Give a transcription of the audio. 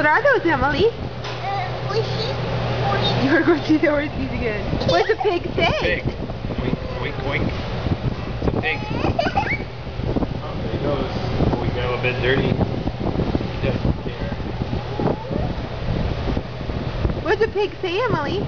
What are those, Emily? Uh, horsey, horsey. You're going to see the horses again. What's a pig say? Pig. Wink, wink, wink. It's a pig. Oh, there he goes. Oh, he got a bit dirty. He doesn't care. What's a pig say, Emily?